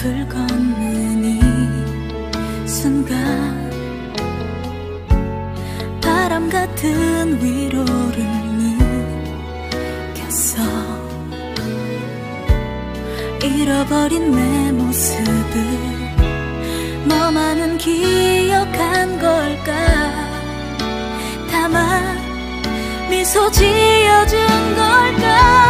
숲을 걷는 이 순간 바람 같은 위로를 느꼈어. 잃어버린 내 모습을 너만은 기억한 걸까? 다만 미소 지어준 걸까?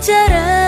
jarak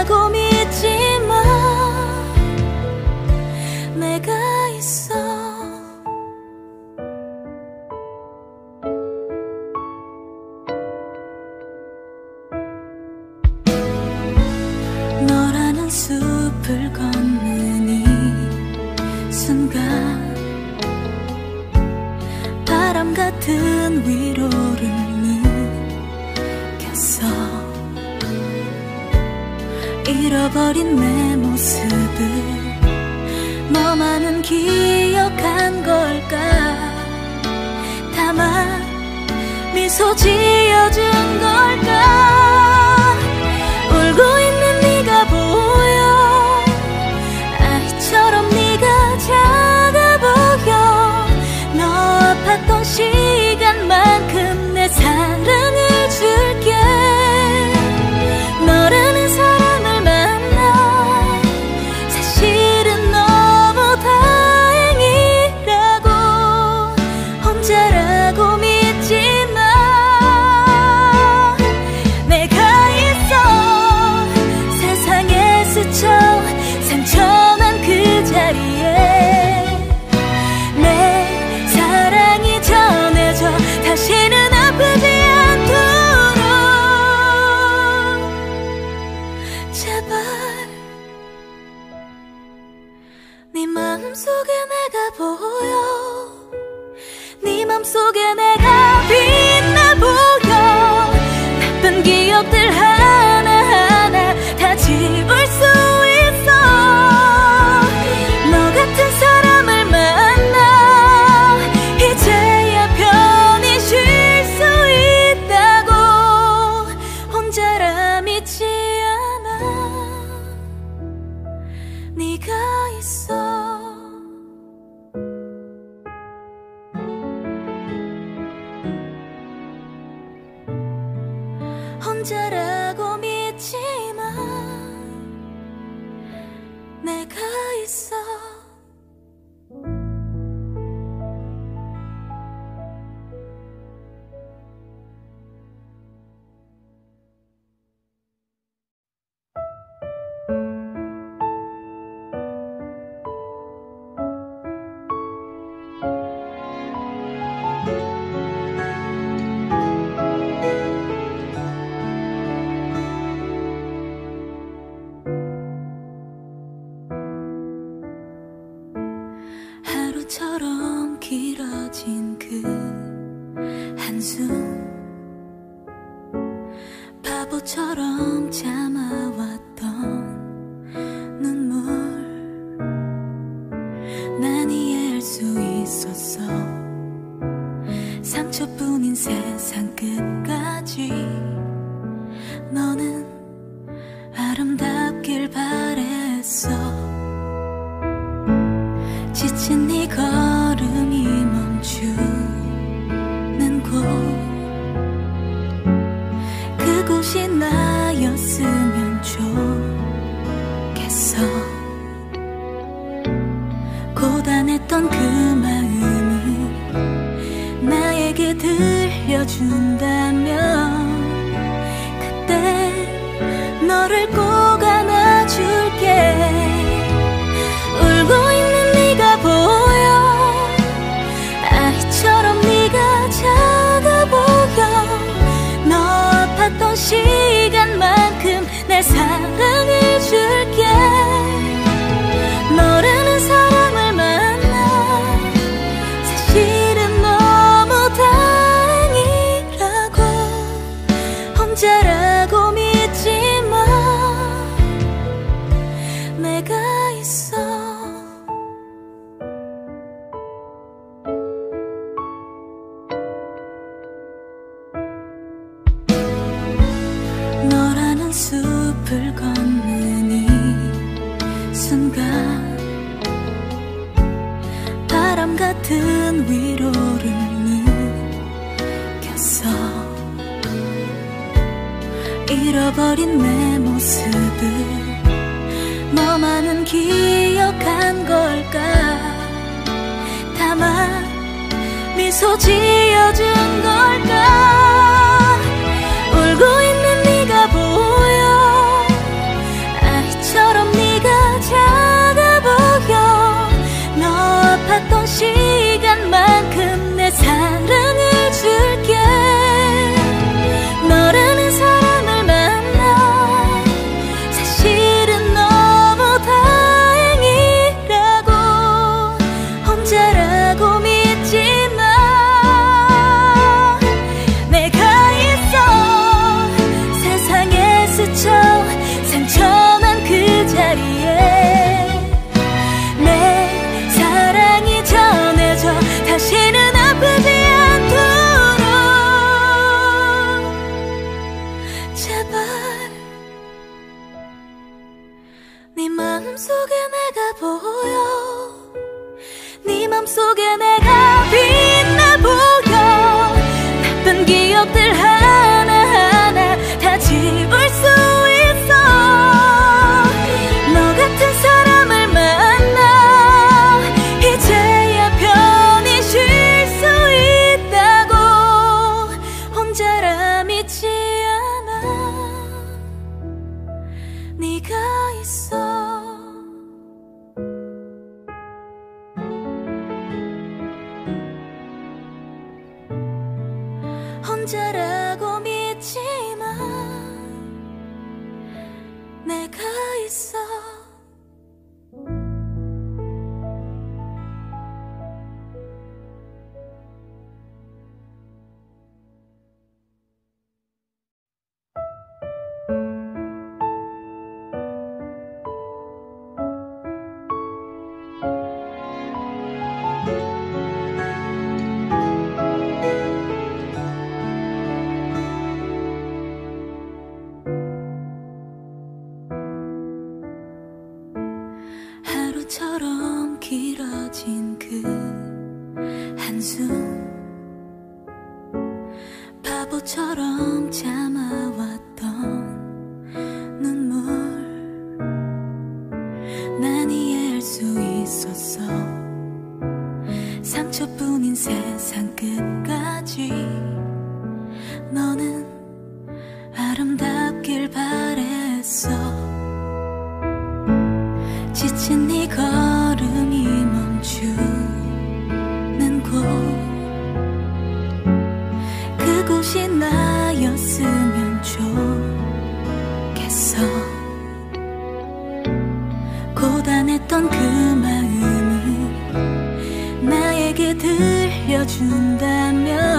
아 된다면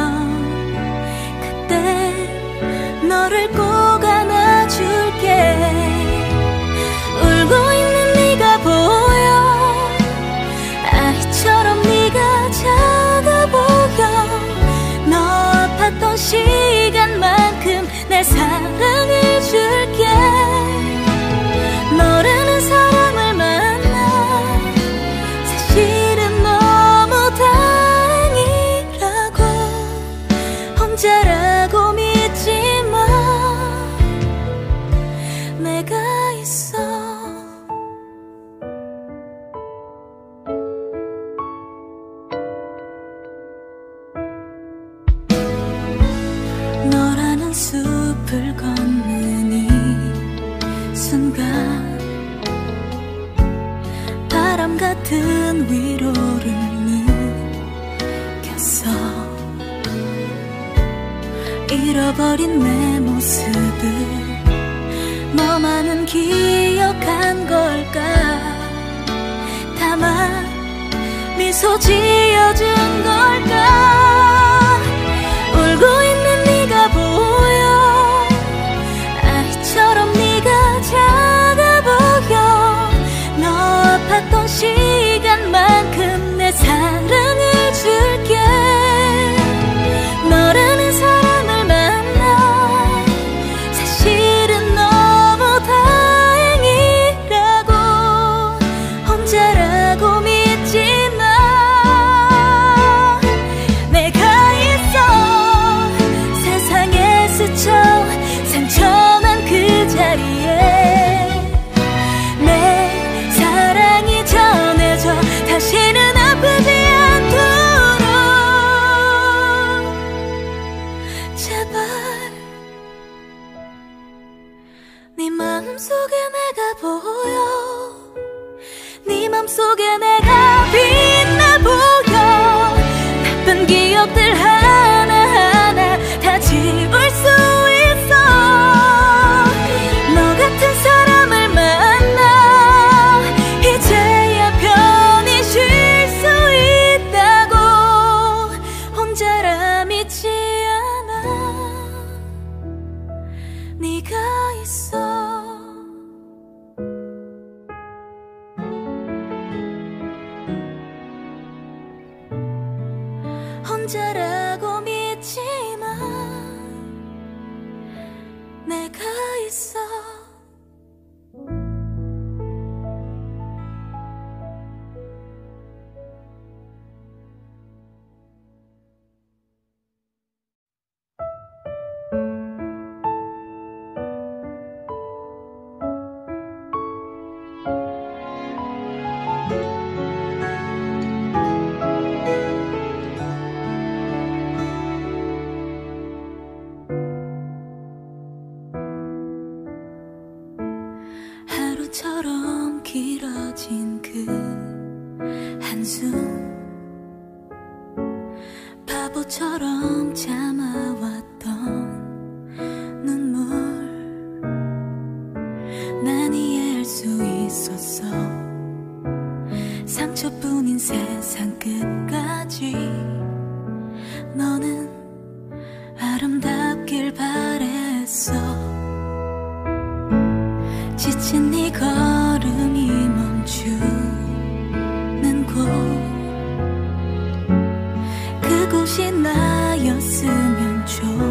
혹시 나였으면 좋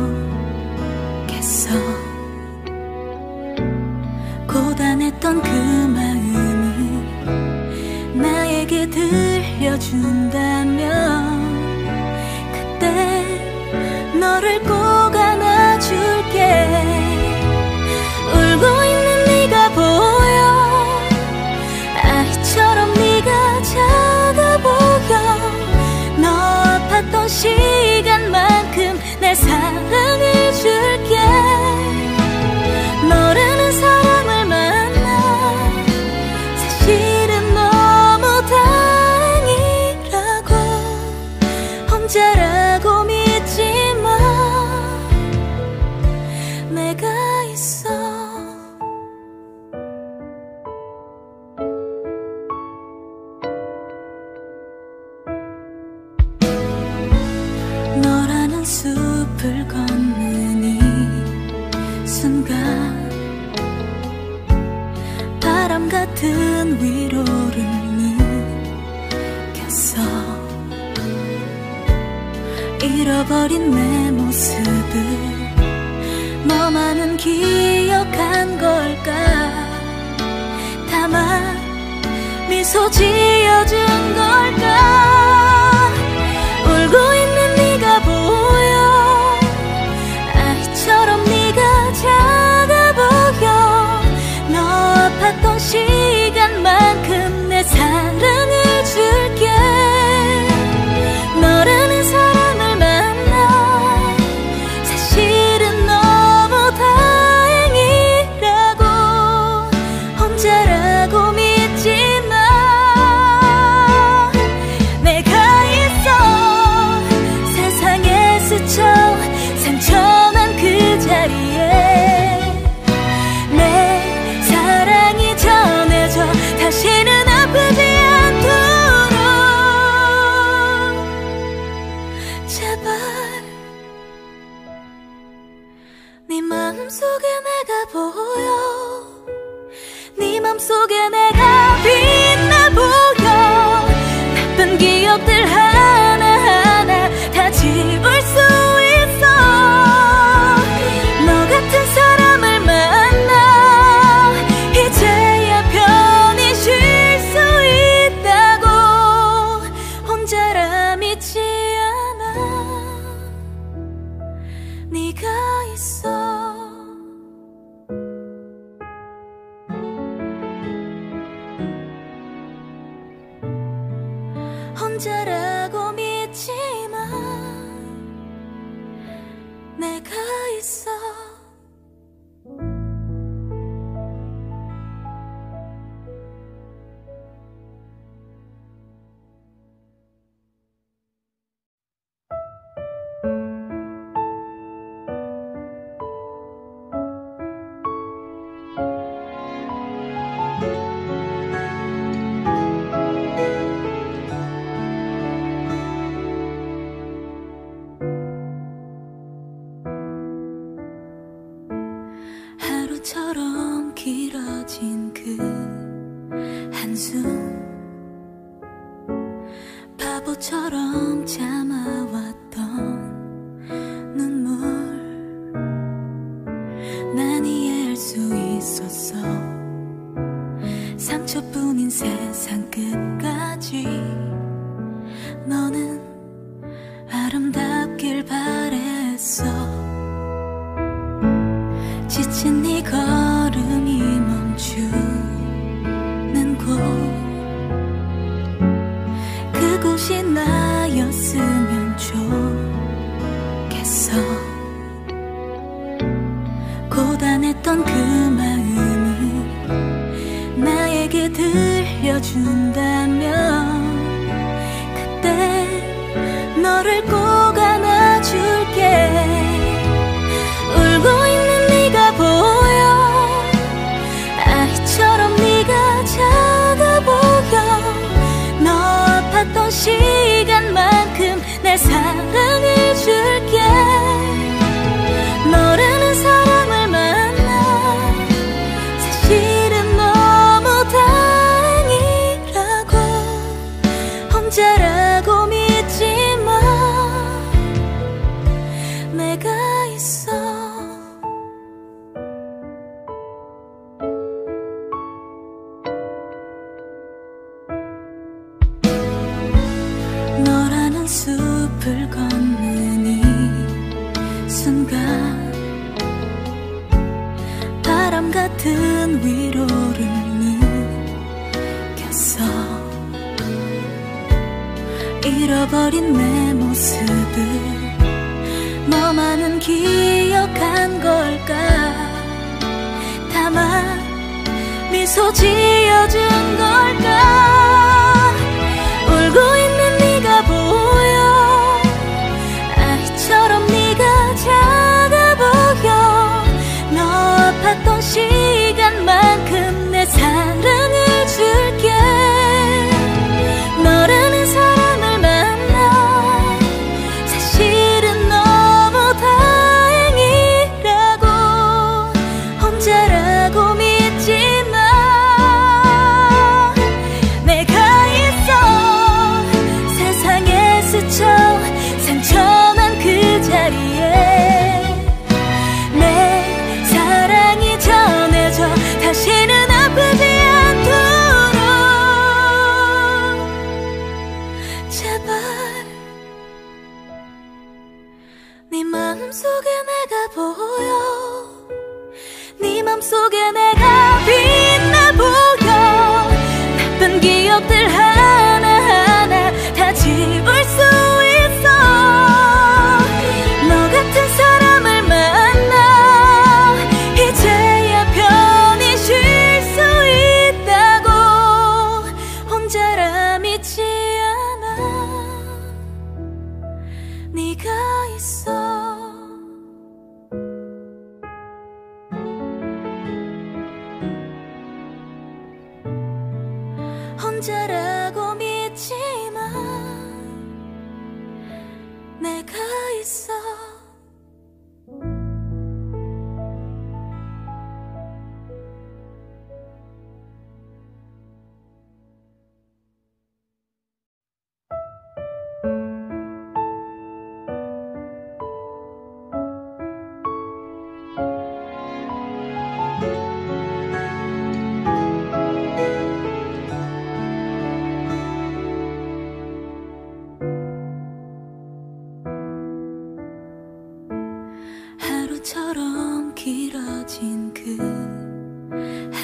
고단했던 그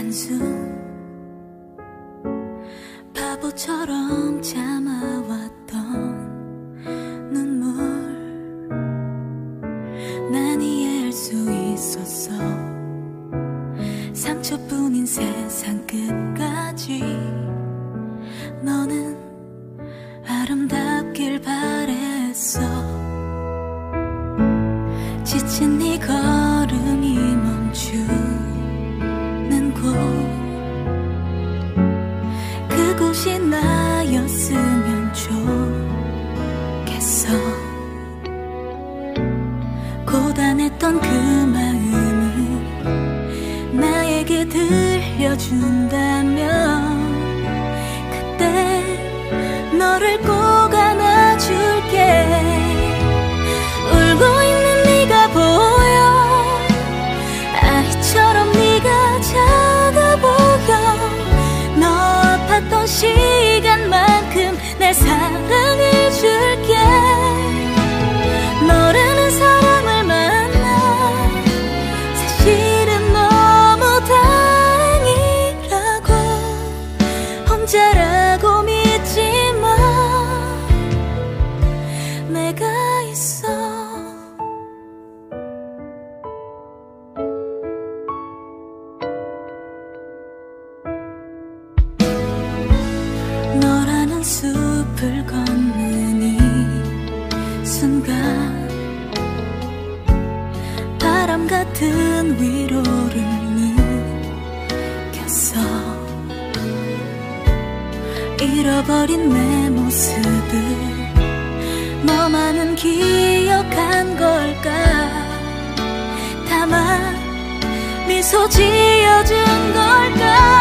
한숨. 바보처럼 참아 미소 지어준 걸까?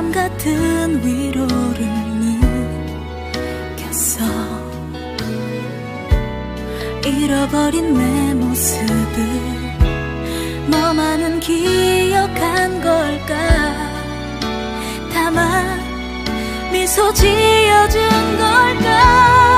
바람 같은 위로를 느꼈어. 잃어버린 내 모습을 너만은 기억한 걸까? 다만 미소 지어준 걸까?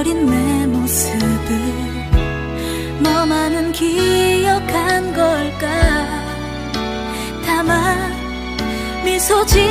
버린 내 모습을 너만은 기억한 걸까? 다만 미소 지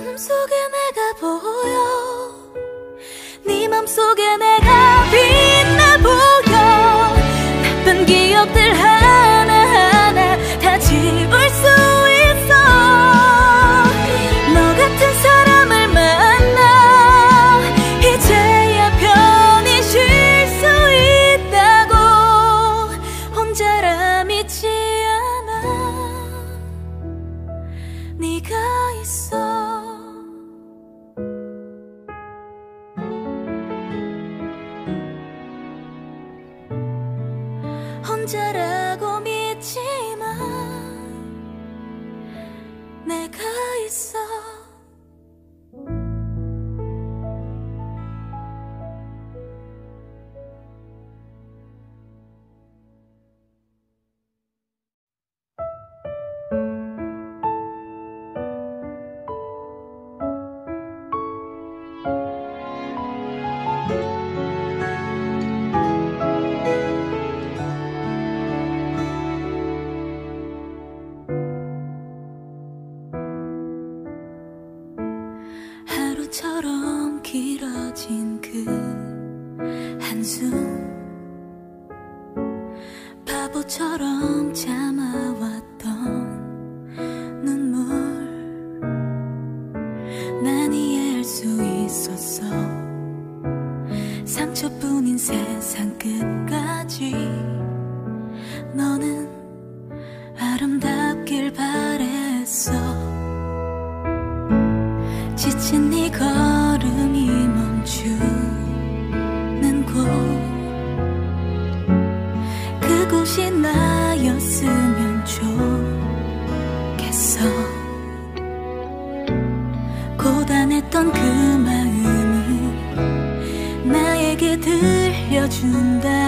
마음속에 내가 보고 있던 그 마음을 나에게 들려준다.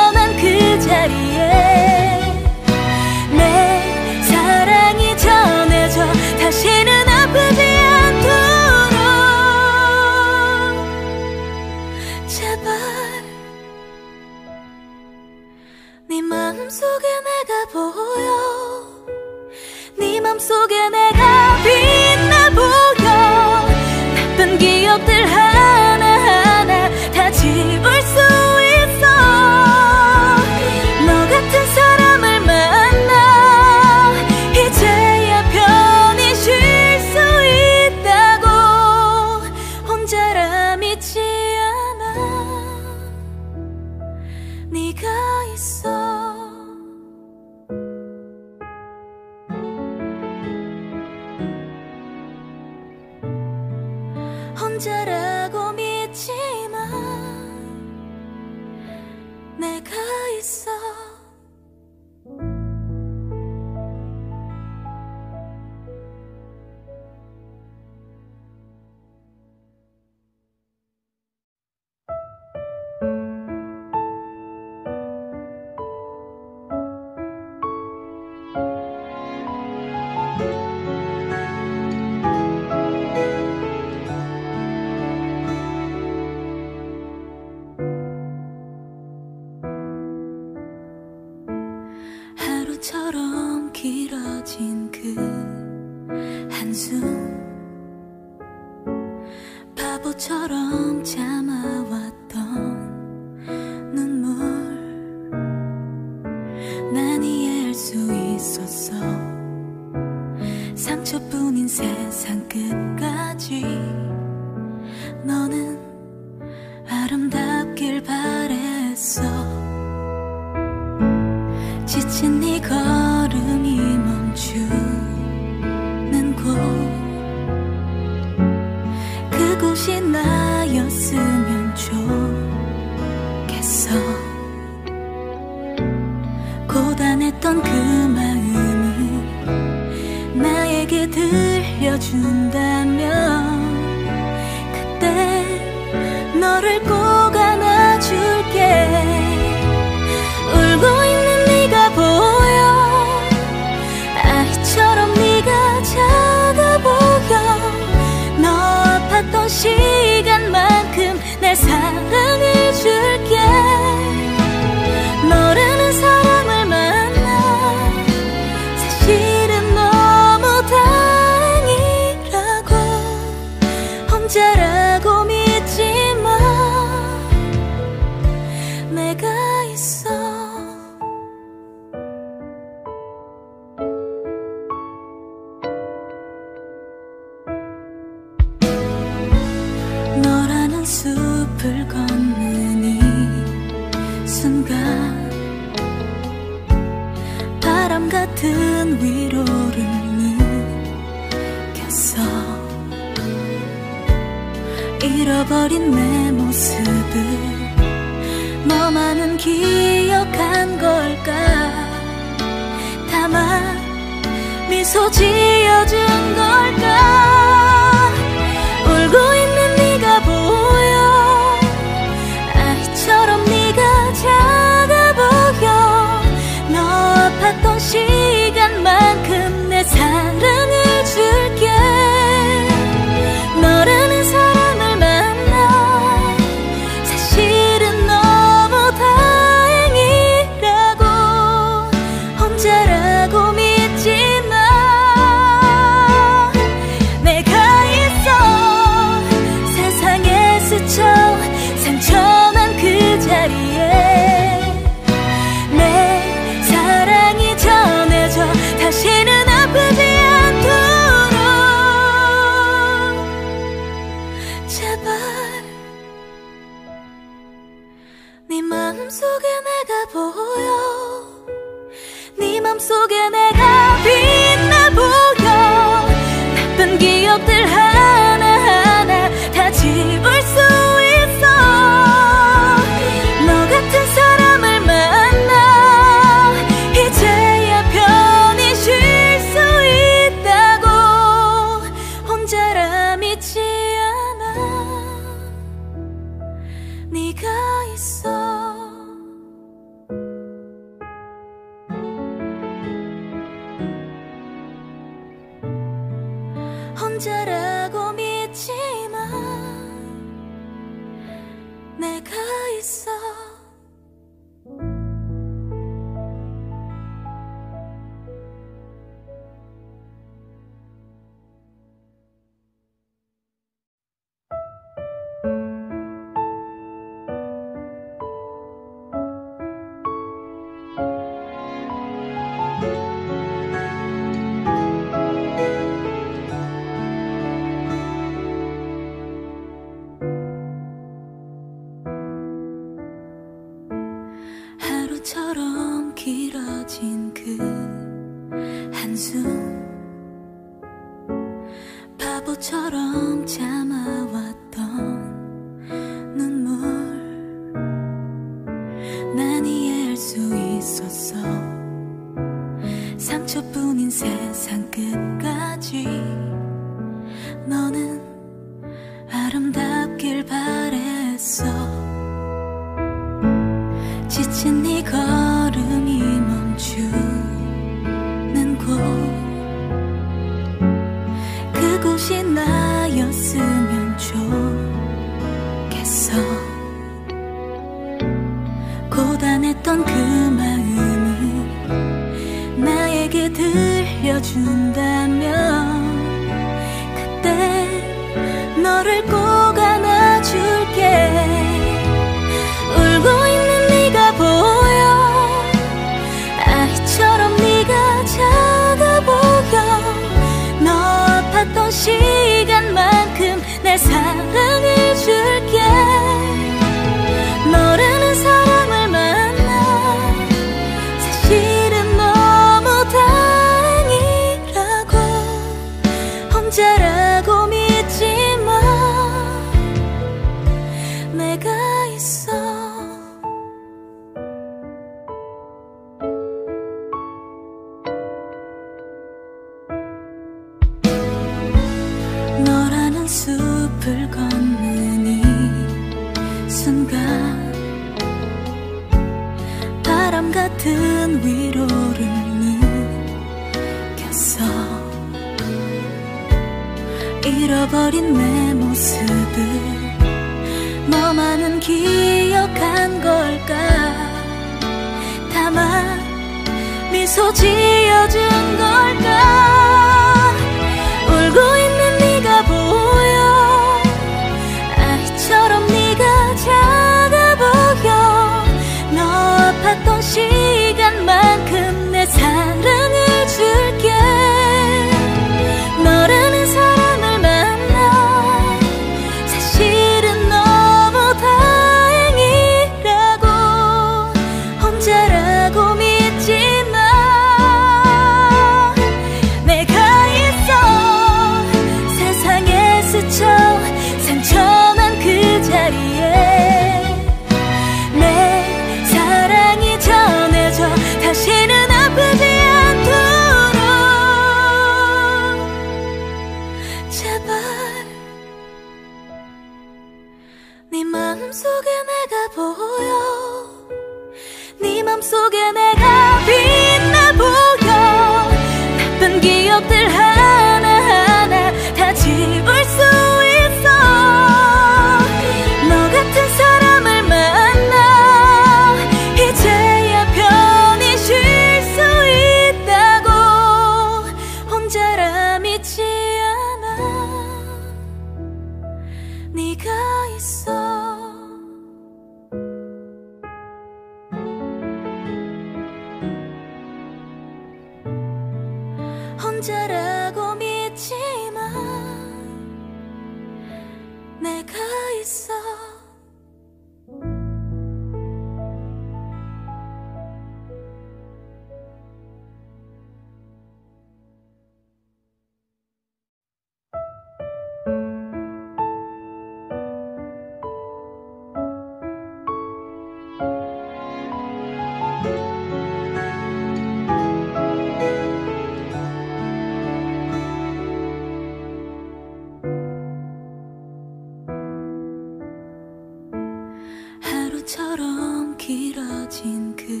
처럼 길어진 그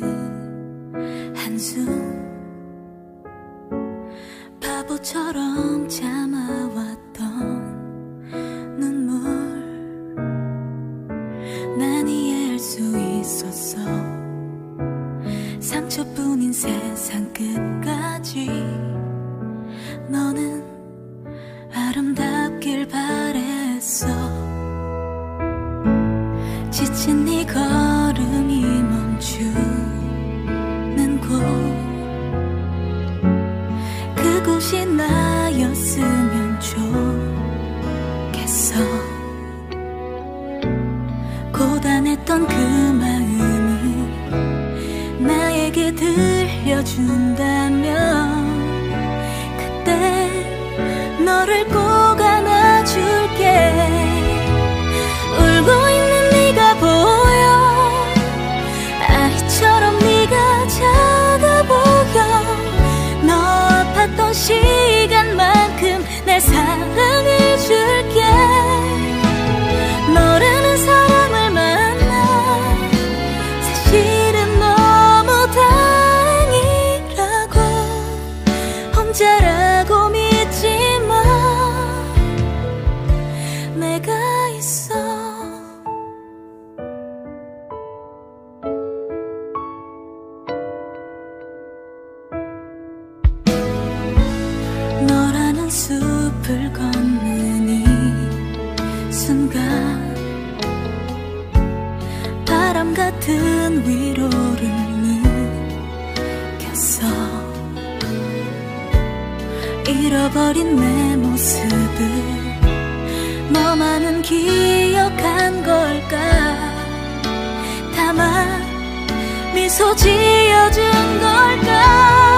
한숨 바보처럼 참아 내 모습을 너만은 기억한 걸까? 다만 미소 지어준 걸까?